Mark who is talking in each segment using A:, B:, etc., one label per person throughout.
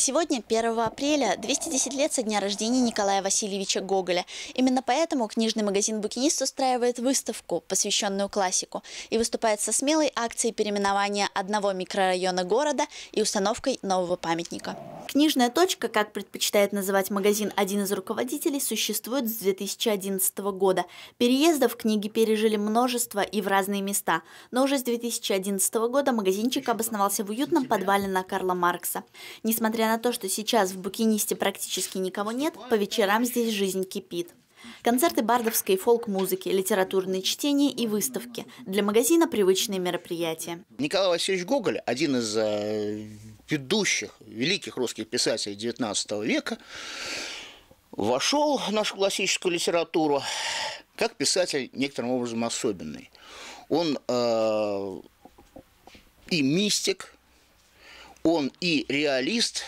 A: Сегодня, 1 апреля, 210 лет со дня рождения Николая Васильевича Гоголя. Именно поэтому книжный магазин «Букинист» устраивает выставку, посвященную классику, и выступает со смелой акцией переименования одного микрорайона города и установкой нового памятника. Книжная точка, как предпочитает называть магазин один из руководителей, существует с 2011 года. Переездов книги пережили множество и в разные места, но уже с 2011 года магазинчик обосновался в уютном подвале на Карла Маркса. Несмотря на то, что сейчас в букинисте практически никого нет, по вечерам здесь жизнь кипит. Концерты бардовской фолк-музыки, литературные чтения и выставки. Для магазина привычные мероприятия.
B: Николай Васильевич Гоголь, один из э, ведущих великих русских писателей XIX века, вошел в нашу классическую литературу как писатель некоторым образом особенный. Он э, и мистик, он и реалист,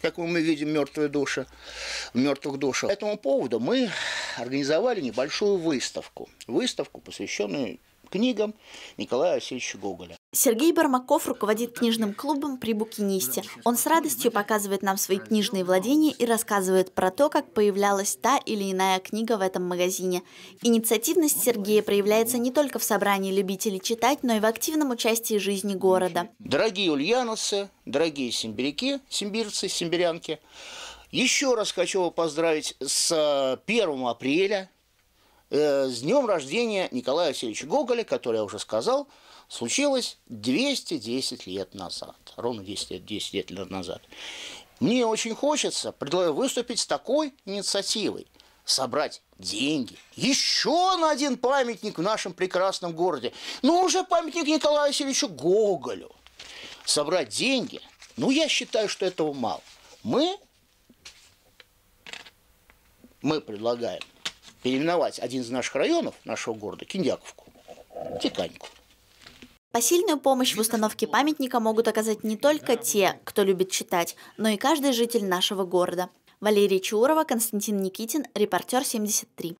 B: как мы видим мертвые души, мертвых душах. По этому поводу мы организовали небольшую выставку. Выставку, посвященную книгам Николая Васильевича Гоголя.
A: Сергей Бармаков руководит книжным клубом при Букинисте. Он с радостью показывает нам свои книжные владения и рассказывает про то, как появлялась та или иная книга в этом магазине. Инициативность Сергея проявляется не только в собрании любителей читать, но и в активном участии в жизни города.
B: Дорогие ульяновцы, дорогие симбиряки, симбирцы, симбирянки, еще раз хочу вас поздравить с 1 апреля, э, с днем рождения Николая Васильевича Гоголя, который я уже сказал, случилось 210 лет назад, ровно 10 лет, 10 лет назад. Мне очень хочется выступить с такой инициативой, собрать деньги еще на один памятник в нашем прекрасном городе. Ну, уже памятник Николаю Васильевичу Гоголю. Собрать деньги, ну, я считаю, что этого мало. Мы мы предлагаем переименовать один из наших районов нашего города, Киндяковку, Тиканьку.
A: Посильную помощь в установке памятника могут оказать не только те, кто любит читать, но и каждый житель нашего города. Валерия Чурова, Константин Никитин, репортер 73.